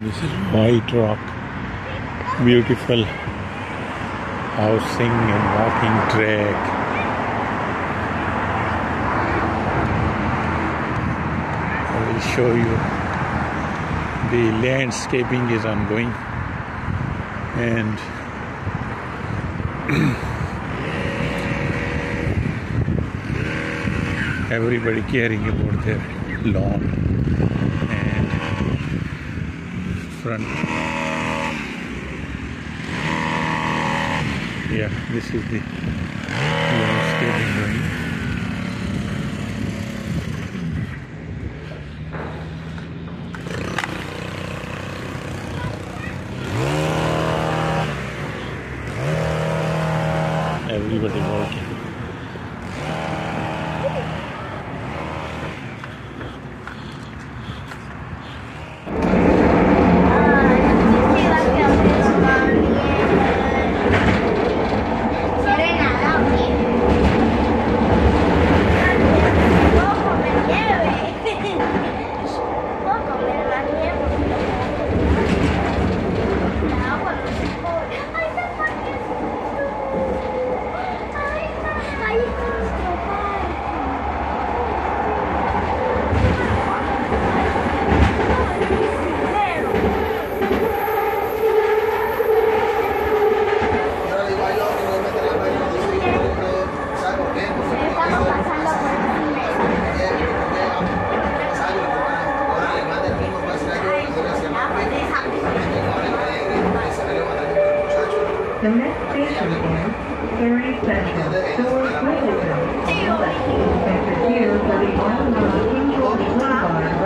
This is White Rock. Beautiful housing and walking track. I will show you the landscaping is ongoing and everybody caring about their lawn and front yeah this is the landscaping going The next station is Surrey Central, Stores Littleton. Exit here for the Omaha King George Boulevard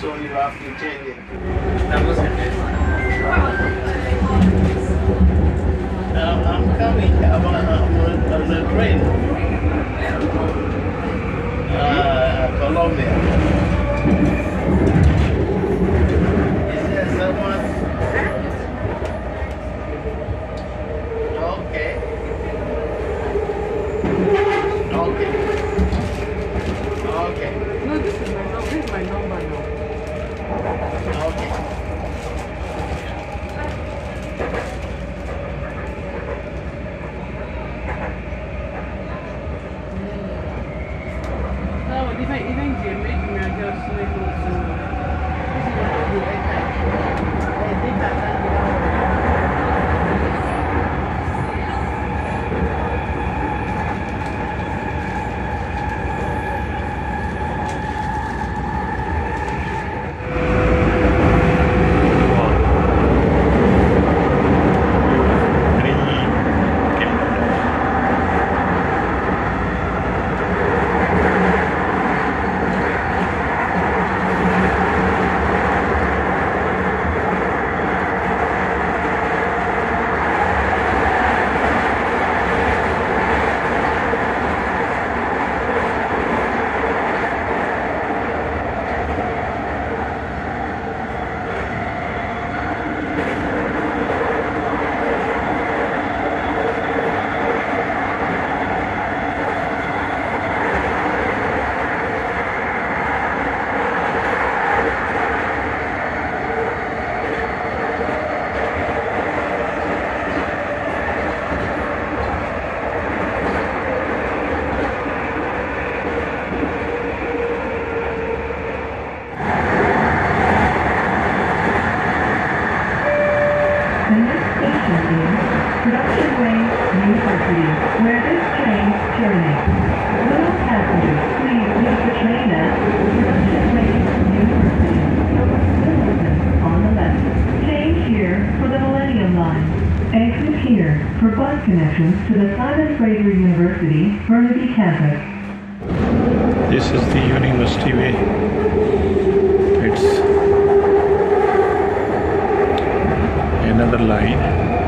So you have to change it. That was uh, I'm coming about, uh, on the train. Uh, Columbia. underline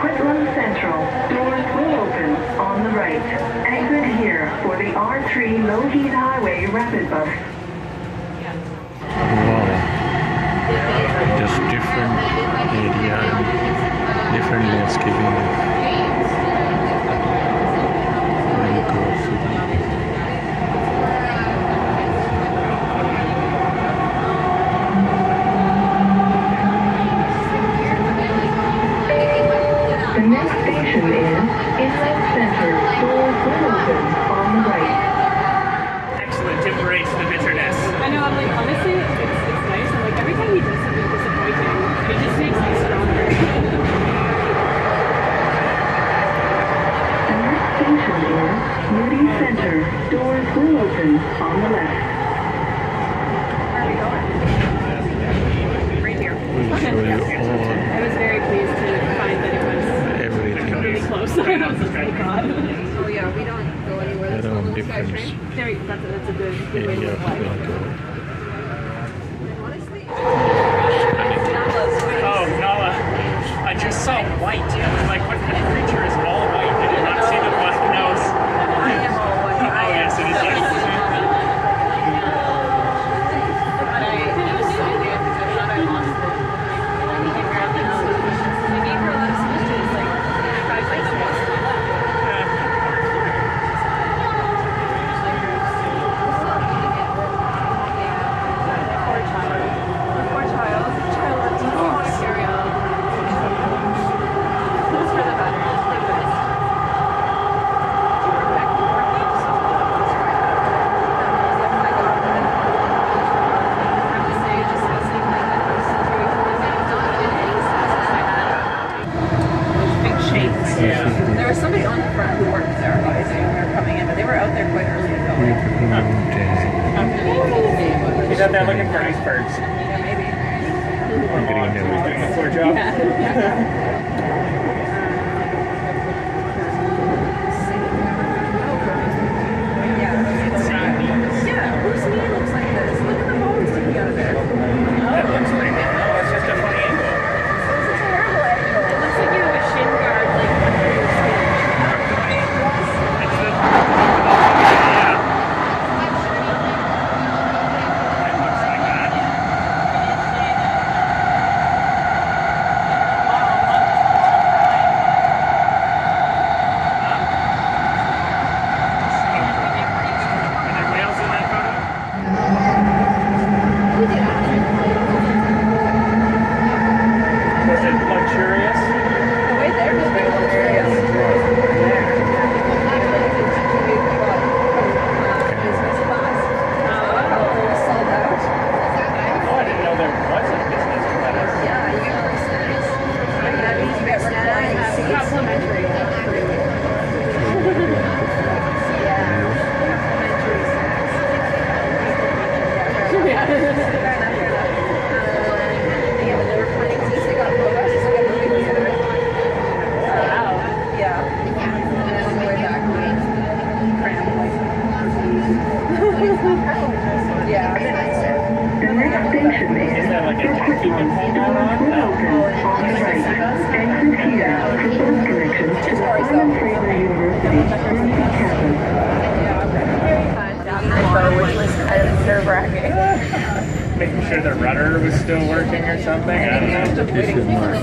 Coquitlam Central. Doors will open on the right. Exit here for the R3 Lougheed Highway Rapid Bus. Wow. Just different area different landscaping. station is Moody Center. Doors will open on the left. Right here. I was very pleased to find that it was really close. Oh yeah, we don't go anywhere. That's no. There, that's, a good, good to.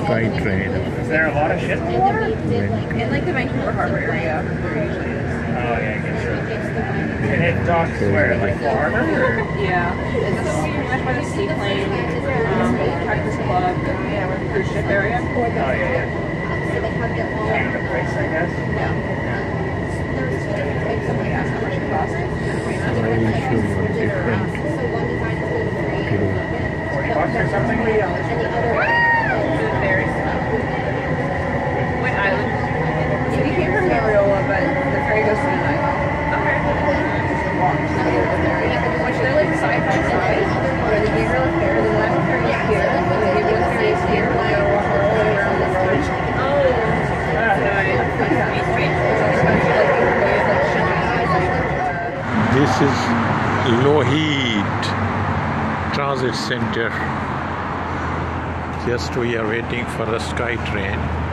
by train. Is there a lot of shit? In the, in, like, the Vancouver Harbor area. Oh yeah, I guess so. And it docks where, like the harbor? yeah, it's right by the seaplane, um, Cactus Club, yeah, the cruise ship area. Oh yeah, yeah. And the price, I guess. center. Just we are waiting for the SkyTrain.